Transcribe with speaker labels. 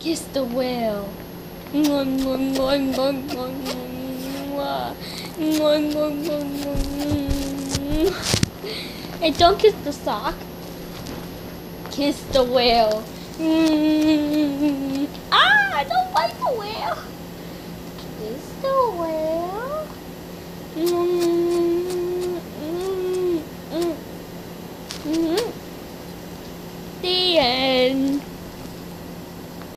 Speaker 1: Kiss the whale. Hey, don't kiss the sock. Kiss the whale. Ah, I don't like the whale. Kiss the whale. The end.